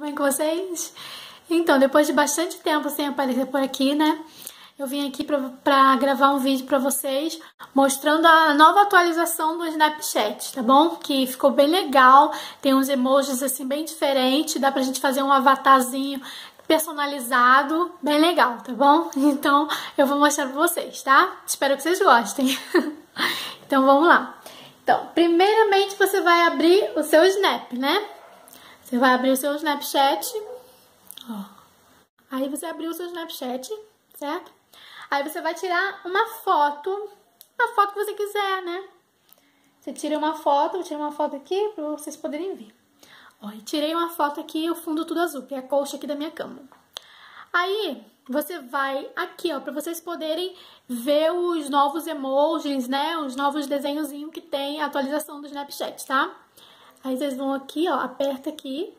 tudo bem com vocês? Então, depois de bastante tempo sem aparecer por aqui, né? Eu vim aqui para gravar um vídeo para vocês mostrando a nova atualização do Snapchat, tá bom? Que ficou bem legal, tem uns emojis assim bem diferentes, dá pra gente fazer um avatarzinho personalizado, bem legal, tá bom? Então, eu vou mostrar pra vocês, tá? Espero que vocês gostem. então, vamos lá. Então, primeiramente você vai abrir o seu Snap, né? Você vai abrir o seu Snapchat. Ó. Aí você abriu o seu Snapchat, certo? Aí você vai tirar uma foto, uma foto que você quiser, né? Você tira uma foto, eu tirei uma foto aqui para vocês poderem ver. Ó, tirei uma foto aqui, o fundo tudo azul, que é a colcha aqui da minha cama. Aí, você vai aqui, ó, para vocês poderem ver os novos emojis, né? Os novos desenhozinhos que tem a atualização do Snapchat, tá? Aí vocês vão aqui, ó, aperta aqui.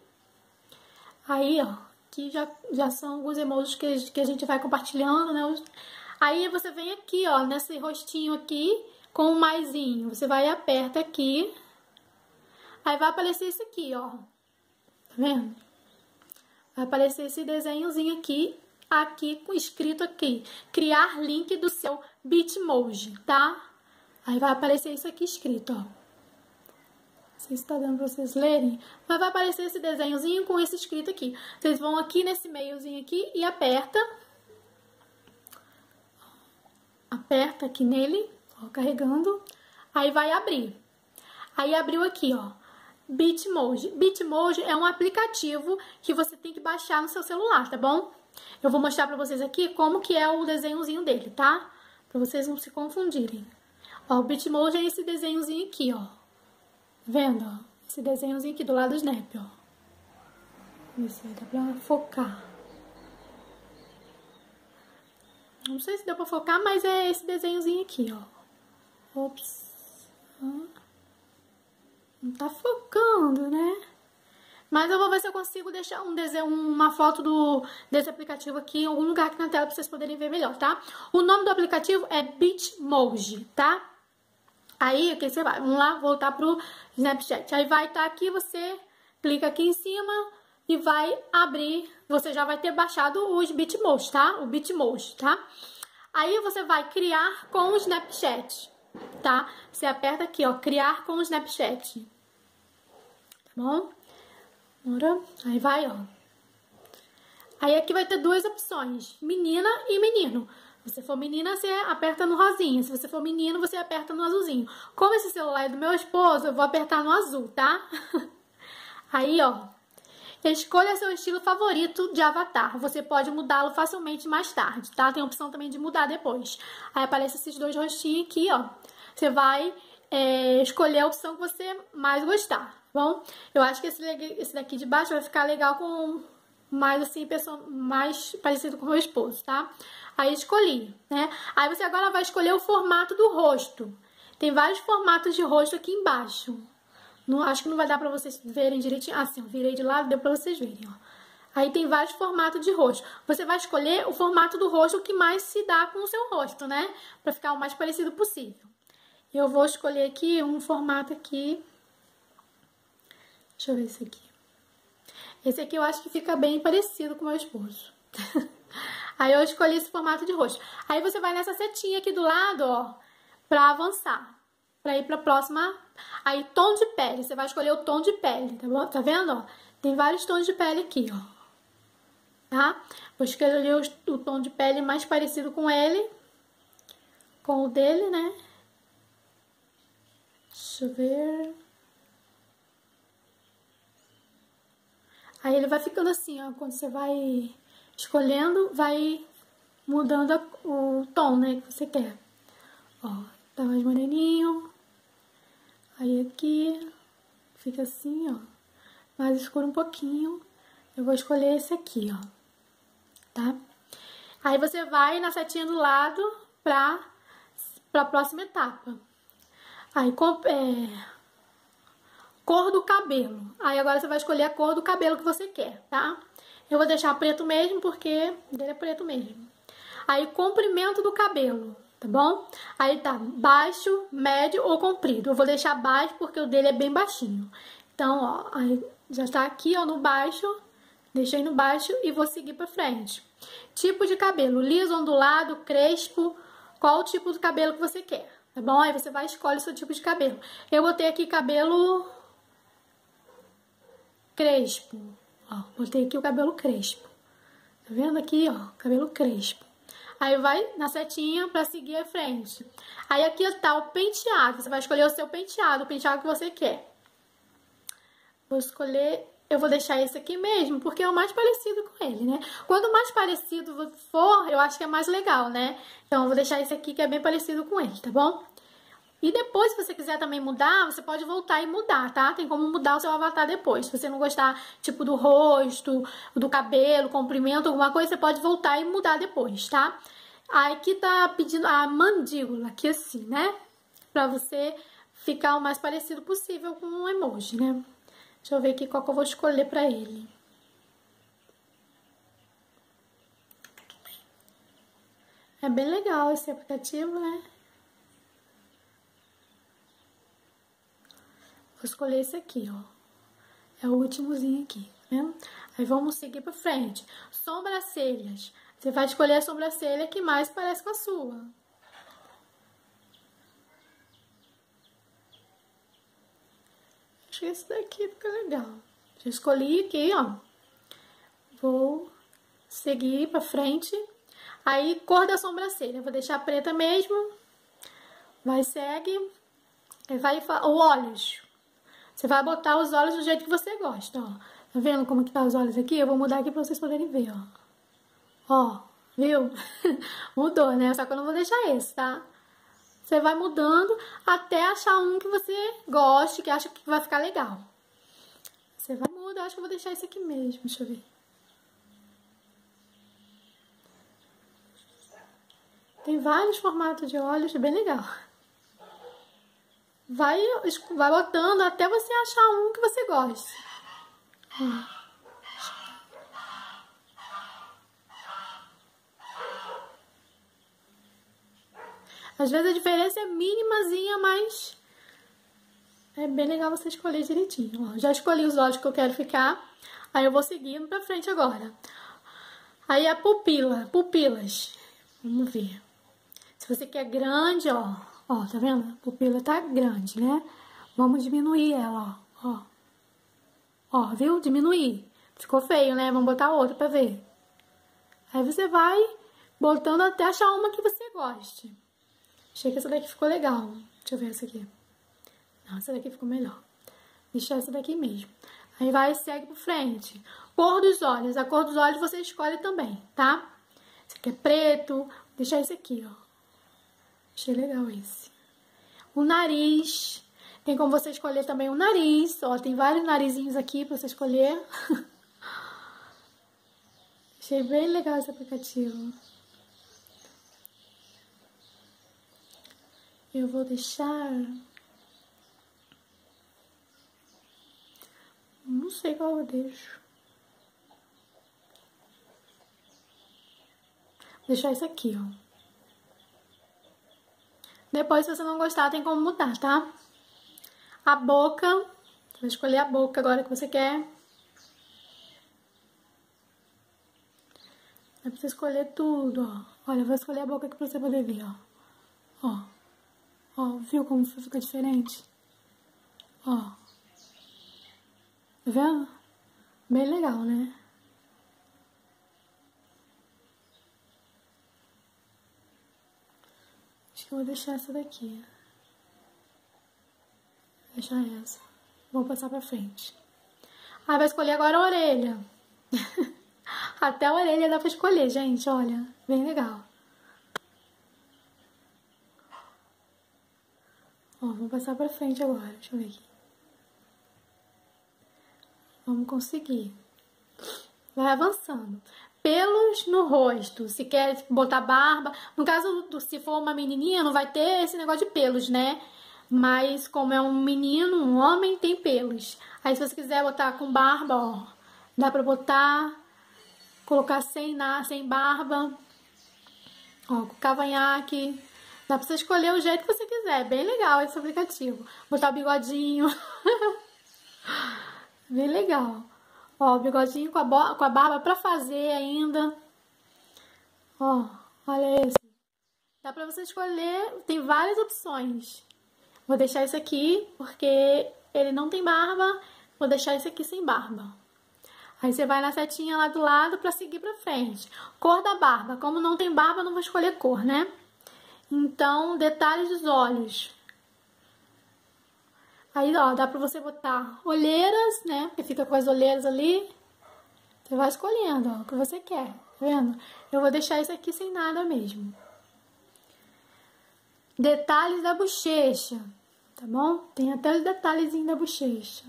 Aí, ó, aqui já, já são alguns emojis que, que a gente vai compartilhando, né? Aí você vem aqui, ó, nesse rostinho aqui, com o maisinho. Você vai e aperta aqui. Aí vai aparecer esse aqui, ó. Tá vendo? Vai aparecer esse desenhozinho aqui, aqui, escrito aqui. Criar link do seu Bitmoji, tá? Aí vai aparecer isso aqui escrito, ó se está dando para vocês lerem, mas vai aparecer esse desenhozinho com esse escrito aqui. Vocês vão aqui nesse meiozinho aqui e aperta. Aperta aqui nele, ó, carregando. Aí vai abrir. Aí abriu aqui, ó. Bitmoji. Bitmoji é um aplicativo que você tem que baixar no seu celular, tá bom? Eu vou mostrar pra vocês aqui como que é o desenhozinho dele, tá? Pra vocês não se confundirem. Ó, o Bitmoji é esse desenhozinho aqui, ó. Vendo? Esse desenhozinho aqui do lado do Snap, ó. Ver se dá pra focar. Não sei se deu pra focar, mas é esse desenhozinho aqui, ó. Ops. Não tá focando, né? Mas eu vou ver se eu consigo deixar um desenho, uma foto do, desse aplicativo aqui em algum lugar aqui na tela pra vocês poderem ver melhor, tá? O nome do aplicativo é Bitmoji, tá? Aí, o que você vai? Vamos lá, voltar pro Snapchat. Aí vai estar tá aqui, você clica aqui em cima e vai abrir. Você já vai ter baixado os Bitmoji, tá? O Bitmoji, tá? Aí você vai criar com o Snapchat, tá? Você aperta aqui, ó, criar com o Snapchat. Tá bom? Aí vai, ó. Aí aqui vai ter duas opções, menina e menino. Se você for menina, você aperta no rosinha. Se você for menino, você aperta no azulzinho. Como esse celular é do meu esposo, eu vou apertar no azul, tá? Aí, ó. Escolha seu estilo favorito de avatar. Você pode mudá-lo facilmente mais tarde, tá? Tem a opção também de mudar depois. Aí aparece esses dois rostinhos aqui, ó. Você vai é, escolher a opção que você mais gostar, tá bom? Eu acho que esse, esse daqui de baixo vai ficar legal com mais assim, mais parecido com o meu esposo, tá? Aí escolhi, né? Aí você agora vai escolher o formato do rosto. Tem vários formatos de rosto aqui embaixo. Não, acho que não vai dar pra vocês verem direitinho. Ah, sim, eu virei de lado, deu pra vocês verem, ó. Aí tem vários formatos de rosto. Você vai escolher o formato do rosto que mais se dá com o seu rosto, né? Pra ficar o mais parecido possível. Eu vou escolher aqui um formato aqui. Deixa eu ver esse aqui. Esse aqui eu acho que fica bem parecido com o meu esposo. Aí eu escolhi esse formato de rosto. Aí você vai nessa setinha aqui do lado, ó, pra avançar. Pra ir pra próxima. Aí, tom de pele. Você vai escolher o tom de pele, tá bom? Tá vendo, ó? Tem vários tons de pele aqui, ó. Tá? Vou escolher o, o tom de pele mais parecido com ele. Com o dele, né? Deixa eu ver... Aí ele vai ficando assim, ó, quando você vai escolhendo, vai mudando a, o tom, né, que você quer. Ó, tá mais moreninho. Aí aqui fica assim, ó, mais escuro um pouquinho. Eu vou escolher esse aqui, ó, tá? Aí você vai na setinha do lado pra, pra próxima etapa. Aí, é, cor do cabelo. Aí agora você vai escolher a cor do cabelo que você quer, tá? Eu vou deixar preto mesmo, porque dele é preto mesmo. Aí, comprimento do cabelo, tá bom? Aí tá baixo, médio ou comprido. Eu vou deixar baixo porque o dele é bem baixinho. Então, ó, aí já está aqui, ó, no baixo. Deixei no baixo e vou seguir pra frente. Tipo de cabelo, liso, ondulado, crespo, qual o tipo de cabelo que você quer, tá bom? Aí você vai escolher o seu tipo de cabelo. Eu botei aqui cabelo crespo, ó, botei aqui o cabelo crespo. Tá vendo aqui, ó, cabelo crespo. Aí vai na setinha pra seguir a frente. Aí aqui tá o penteado, você vai escolher o seu penteado, o penteado que você quer. Vou escolher eu vou deixar esse aqui mesmo, porque é o mais parecido com ele, né? Quanto mais parecido for, eu acho que é mais legal, né? Então, eu vou deixar esse aqui que é bem parecido com ele, tá bom? E depois, se você quiser também mudar, você pode voltar e mudar, tá? Tem como mudar o seu avatar depois. Se você não gostar, tipo, do rosto, do cabelo, comprimento, alguma coisa, você pode voltar e mudar depois, tá? Aqui tá pedindo a mandíbula, aqui assim, né? Pra você ficar o mais parecido possível com um emoji, né? Deixa eu ver aqui qual que eu vou escolher pra ele. É bem legal esse aplicativo, né? Vou escolher esse aqui, ó. É o últimozinho aqui, vendo? Aí vamos seguir pra frente. Sobrancelhas. Você vai escolher a sobrancelha que mais parece com a sua. que esse daqui fica legal. Já escolhi aqui, ó. Vou seguir pra frente. Aí, cor da sobrancelha. Vou deixar preta mesmo. Vai, segue. Vai, o olhos. Você vai botar os olhos do jeito que você gosta, ó. Tá vendo como que tá os olhos aqui? Eu vou mudar aqui pra vocês poderem ver, ó. Ó, viu? Mudou, né? Só que eu não vou deixar esse, tá? Você vai mudando até achar um que você goste, que acha que vai ficar legal. Você vai mudar, acho que eu vou deixar esse aqui mesmo, deixa eu ver. Tem vários formatos de olhos, bem legal. Vai, vai botando até você achar um que você goste. Às vezes a diferença é mínimazinha, mas é bem legal você escolher direitinho. Ó, já escolhi os olhos que eu quero ficar, aí eu vou seguindo pra frente agora. Aí a pupila, pupilas. Vamos ver. Se você quer grande, ó, ó, tá vendo? A pupila tá grande, né? Vamos diminuir ela, ó, ó. Ó, viu? Diminuir. Ficou feio, né? Vamos botar outra pra ver. Aí você vai botando até achar uma que você goste. Achei que essa daqui ficou legal. Deixa eu ver essa aqui. Não, essa daqui ficou melhor. Deixa essa daqui mesmo. Aí vai e segue pro frente. Cor dos olhos. A cor dos olhos você escolhe também, tá? Esse aqui é preto. Vou deixar esse aqui, ó. Achei legal esse. O nariz. Tem como você escolher também o nariz. Ó, tem vários narizinhos aqui pra você escolher. Achei bem legal esse aplicativo. eu vou deixar. Não sei qual eu deixo. Vou deixar isso aqui, ó. Depois, se você não gostar, tem como mudar, tá? A boca. Você vai escolher a boca agora que você quer. Dá pra você escolher tudo, ó. Olha, eu vou escolher a boca aqui pra você poder ver, ó. Ó. Ó, viu como fica diferente? Ó. Tá vendo? Bem legal, né? Acho que eu vou deixar essa daqui. Vou deixar essa. Vou passar pra frente. Ah, vai escolher agora a orelha. Até a orelha dá pra escolher, gente, olha. Bem legal. Ó, vamos passar pra frente agora. Deixa eu ver aqui. Vamos conseguir. Vai avançando. Pelos no rosto. Se quer botar barba. No caso, se for uma menininha, não vai ter esse negócio de pelos, né? Mas como é um menino, um homem, tem pelos. Aí se você quiser botar com barba, ó. Dá pra botar. Colocar sem, sem barba. Ó, com cavanhaque. Dá pra você escolher o jeito que você quiser. Bem legal esse aplicativo. Botar bigodinho. Bem legal. Ó, bigodinho com a, com a barba pra fazer ainda. Ó, olha esse. Dá pra você escolher, tem várias opções. Vou deixar esse aqui, porque ele não tem barba. Vou deixar esse aqui sem barba. Aí você vai na setinha lá do lado pra seguir pra frente. Cor da barba. Como não tem barba, não vou escolher cor, né? Então, detalhes dos olhos. Aí, ó, dá pra você botar olheiras, né? Porque fica com as olheiras ali. Você vai escolhendo, ó, o que você quer, tá vendo? Eu vou deixar isso aqui sem nada mesmo. Detalhes da bochecha, tá bom? Tem até os detalhezinhos da bochecha.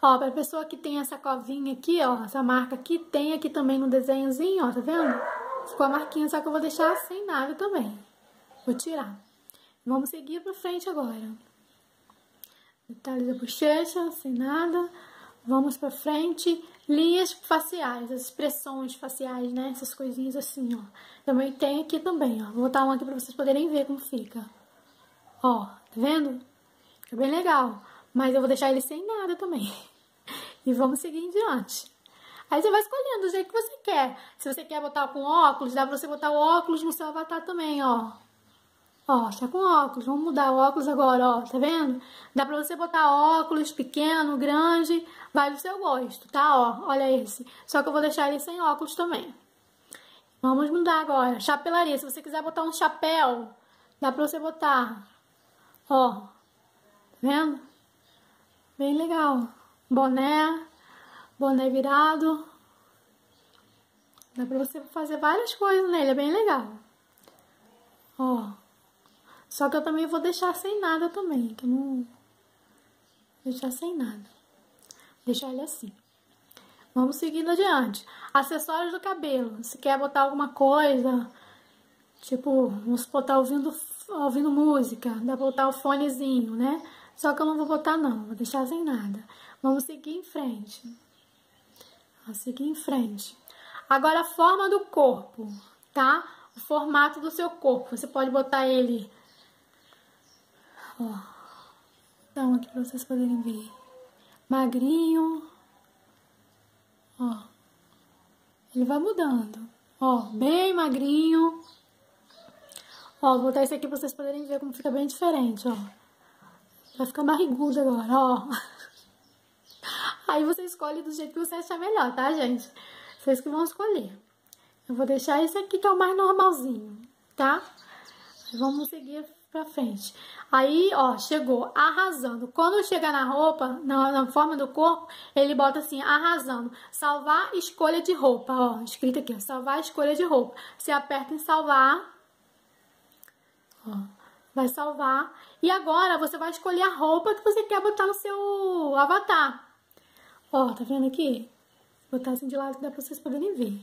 Ó, pra pessoa que tem essa covinha aqui, ó, essa marca aqui, tem aqui também no desenhozinho, ó, tá vendo? Ficou a marquinha, só que eu vou deixar sem nada também. Vou tirar. Vamos seguir pra frente agora. Detalhes da bochecha, sem nada. Vamos pra frente. Linhas faciais, as expressões faciais, né? Essas coisinhas assim, ó. Também tem aqui também, ó. Vou botar um aqui pra vocês poderem ver como fica. Ó, tá vendo? Fica bem legal. Mas eu vou deixar ele sem nada também. E vamos seguir em diante. Aí você vai escolhendo do jeito que você quer. Se você quer botar com óculos, dá pra você botar o óculos no seu avatar também, ó. Ó, está com óculos. Vamos mudar o óculos agora, ó. Tá vendo? Dá pra você botar óculos pequeno, grande. Vai do seu gosto, tá? Ó, olha esse. Só que eu vou deixar ele sem óculos também. Vamos mudar agora. Chapelaria. Se você quiser botar um chapéu, dá pra você botar. Ó. Tá vendo? Bem legal. Boné. Boné virado. Dá pra você fazer várias coisas nele. É bem legal. Ó. Só que eu também vou deixar sem nada também, que não... Deixar sem nada. Deixar ele assim. Vamos seguindo adiante. Acessórios do cabelo. Se quer botar alguma coisa, tipo, vamos botar ouvindo, ouvindo música, dá pra botar o fonezinho, né? Só que eu não vou botar não, vou deixar sem nada. Vamos seguir em frente. Vamos seguir em frente. Agora a forma do corpo, tá? O formato do seu corpo. Você pode botar ele Ó. Dá aqui pra vocês poderem ver. Magrinho. Ó. Ele vai mudando. Ó, bem magrinho. Ó, vou botar esse aqui pra vocês poderem ver como fica bem diferente, ó. Vai ficar barrigudo agora, ó. Aí você escolhe do jeito que você achar melhor, tá, gente? Vocês que vão escolher. Eu vou deixar esse aqui que é o mais normalzinho, tá? Vamos seguir pra frente. Aí, ó, chegou arrasando. Quando chega na roupa, na, na, forma do corpo, ele bota assim, arrasando. Salvar escolha de roupa, ó, escrito aqui, ó, salvar escolha de roupa. Você aperta em salvar, ó, vai salvar. E agora você vai escolher a roupa que você quer botar no seu avatar. Ó, tá vendo aqui? Vou botar assim de lado que dá pra vocês poderem ver.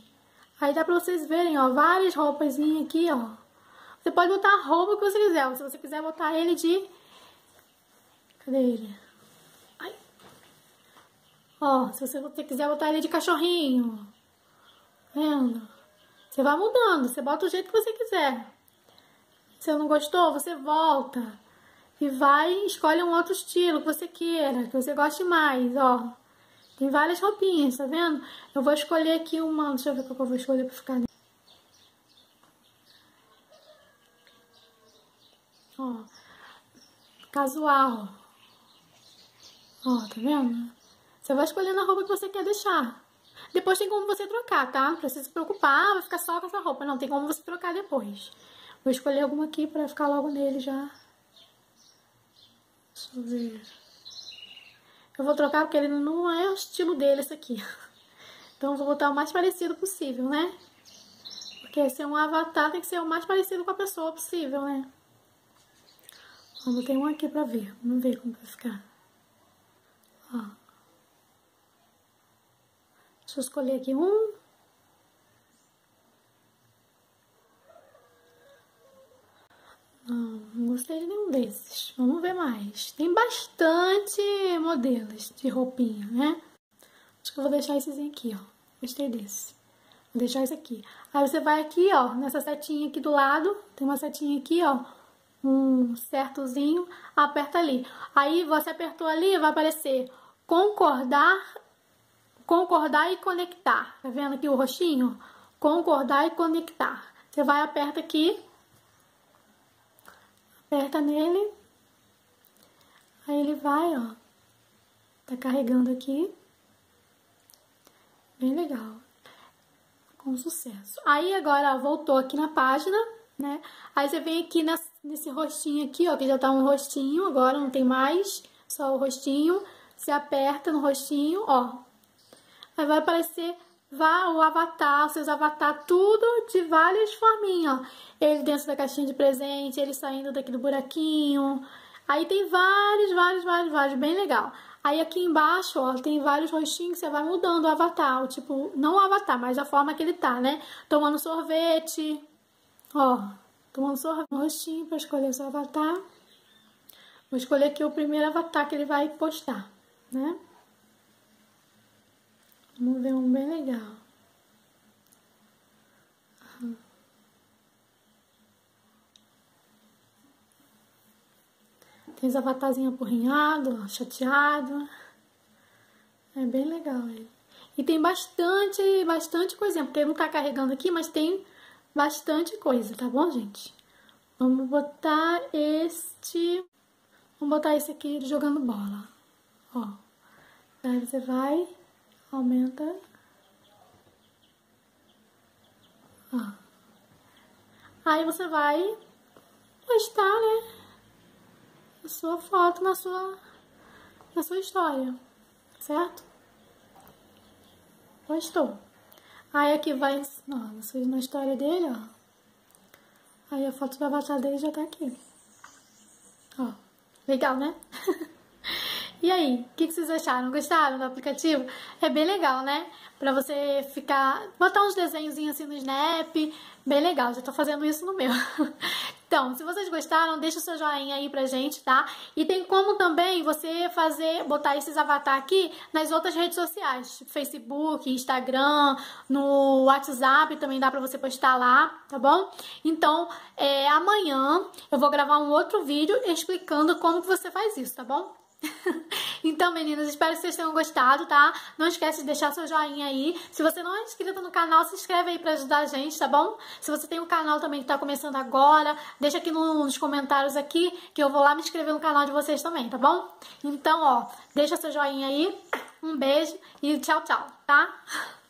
Aí dá pra vocês verem, ó, várias roupas aqui, ó. Você pode botar a roupa que você quiser. Se você quiser botar ele de... Cadê ele? Ai. Ó, se você quiser botar ele de cachorrinho. Vendo? Você vai mudando. Você bota o jeito que você quiser. Se não gostou, você volta. E vai escolhe um outro estilo que você queira, que você goste mais, ó. Tem várias roupinhas, tá vendo? Eu vou escolher aqui uma... Deixa eu ver qual que eu vou escolher pra ficar... Ó. Casual. Ó, tá vendo? Você vai escolhendo a roupa que você quer deixar. Depois tem como você trocar, tá? Não precisa se preocupar, vai ficar só com essa roupa. Não, tem como você trocar depois. Vou escolher alguma aqui pra ficar logo nele já. Deixa eu ver. Eu vou trocar porque ele não é o estilo dele, esse aqui. Então eu vou botar o mais parecido possível, né? Porque se é um avatar, tem que ser o mais parecido com a pessoa possível, né? Ó, botei um aqui pra ver. Vamos ver como vai ficar. Ó. Deixa eu escolher aqui um. Não, não gostei de nenhum desses. Vamos ver mais. Tem bastante modelos de roupinha, né? Acho que eu vou deixar esses aqui, ó. Gostei desse. Vou deixar esse aqui. Aí você vai aqui, ó, nessa setinha aqui do lado. Tem uma setinha aqui, ó um certozinho, aperta ali. Aí você apertou ali, vai aparecer concordar concordar e conectar. Tá vendo aqui o roxinho? Concordar e conectar. Você vai, aperta aqui. Aperta nele. Aí ele vai, ó. Tá carregando aqui. Bem legal. Com sucesso. Aí agora voltou aqui na página, né? Aí você vem aqui nesse rostinho aqui, ó, que já tá um rostinho, agora não tem mais, só o rostinho. Você aperta no rostinho, ó. Aí vai aparecer vá o avatar, seus avatar, tudo de várias forminhas, ó. Ele dentro da caixinha de presente, ele saindo daqui do buraquinho. Aí tem vários, vários, vários, vários, bem legal. Aí aqui embaixo, ó, tem vários rostinhos que você vai mudando o avatar, o tipo, não o avatar, mas a forma que ele tá, né? Tomando sorvete, ó, tomando sorvete, um rostinho pra escolher seu avatar. Vou escolher aqui o primeiro avatar que ele vai postar, né? Vamos ver um bem legal. Tem os avatarzinhos apurrinhados, chateado. É bem legal ele. E tem bastante, bastante coisinha, porque não tá carregando aqui, mas tem bastante coisa, tá bom, gente? Vamos botar este... Vamos botar esse aqui jogando bola. Ó. Daí você vai aumenta. Ó. Aí você vai postar, né? A sua foto na sua, na sua história, certo? Postou. Aí aqui vai, ó, na história dele, ó. Aí a foto do avatar dele já tá aqui. Ó, legal, né? E aí, o que, que, vocês acharam? Gostaram do aplicativo? É bem legal, né? Pra você ficar... Botar uns desenhozinhos assim no Snap. Bem legal, já tô fazendo isso no meu. Então, se vocês gostaram, deixa o seu joinha aí pra gente, tá? E tem como também você fazer, botar esses avatar aqui nas outras redes sociais, tipo Facebook, Instagram, no WhatsApp também dá pra você postar lá, tá bom? Então, é, amanhã eu vou gravar um outro vídeo explicando como que você faz isso, tá bom? então, meninas, espero que vocês tenham gostado, tá? Não esquece de deixar seu joinha aí. Se você não é inscrito no canal, se inscreve aí pra ajudar a gente, tá bom? Se você tem um canal também que tá começando agora, deixa aqui nos comentários aqui, que eu vou lá me inscrever no canal de vocês também, tá bom? Então, ó, deixa seu joinha aí. Um beijo e tchau, tchau, tá?